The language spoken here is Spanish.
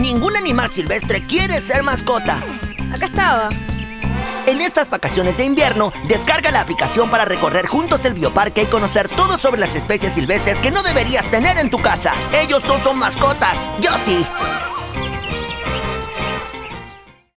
Ningún animal silvestre quiere ser mascota. Acá estaba. En estas vacaciones de invierno, descarga la aplicación para recorrer juntos el bioparque y conocer todo sobre las especies silvestres que no deberías tener en tu casa. Ellos no son mascotas, yo sí.